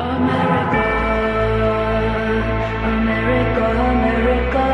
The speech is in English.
America, America, America.